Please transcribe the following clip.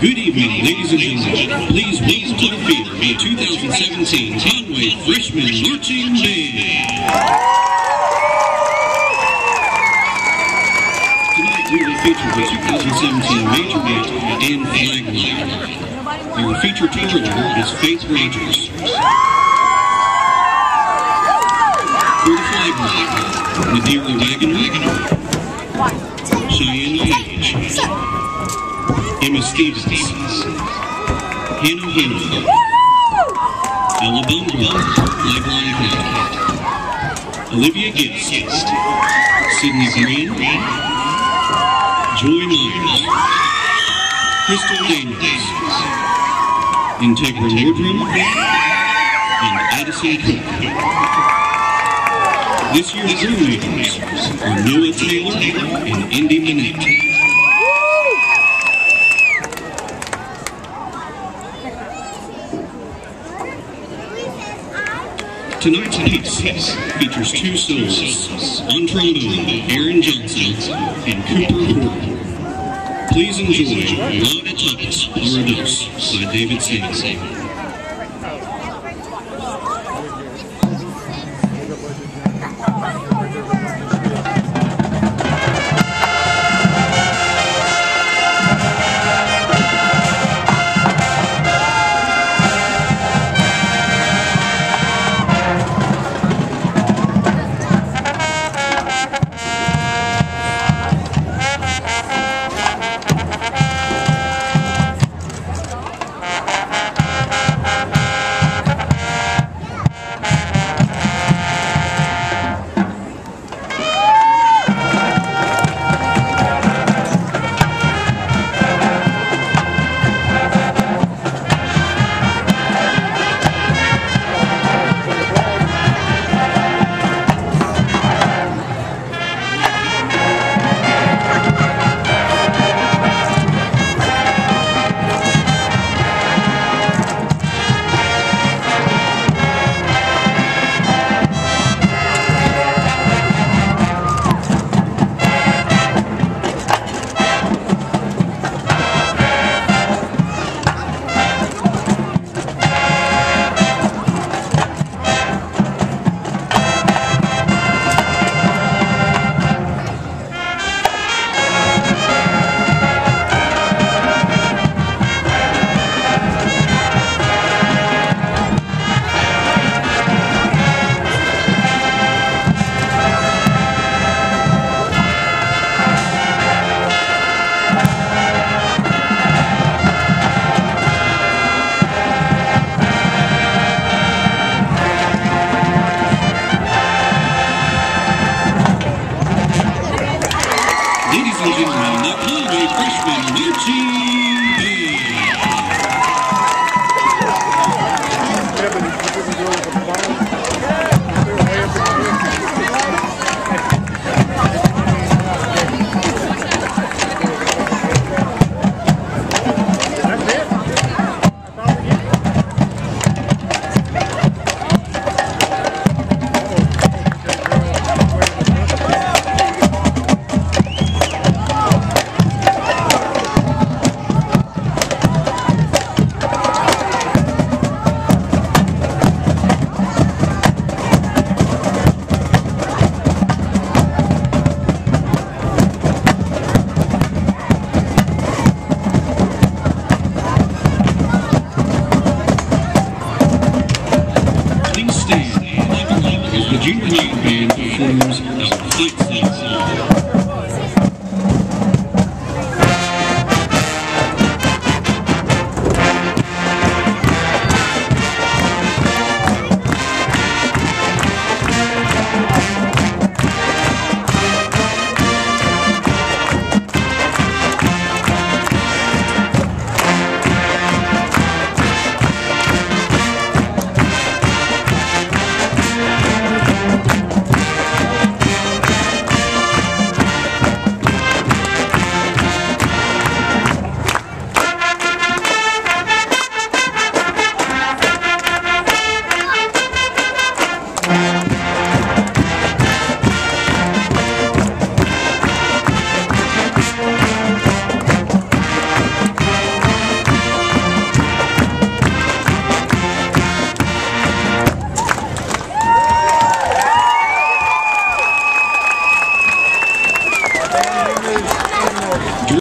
Good evening, ladies and gentlemen. Please welcome to the field the 2017 Conway Freshman Marching Band. Tonight we will feature the 2017 Major Band and Flag Line. Our featured cheerleader is Faith Rogers. For the Flag Line, Nadira Wagoner, Cheyenne Page, Emma Stevens, Hannah Hannah, Ella Bumble, Lifeline Craft, Olivia Gist, Sydney Green, Joy Myers, Crystal Daniels, Integra Nordrum, and Addison Cook. This year's Zoom are Noah Taylor and Indy Manette. Tonight's piece features two solos on trombone, Aaron Johnson and Cooper Horton. Please enjoy Loud at Parados by David Sagan. Jingling and performs our fight song.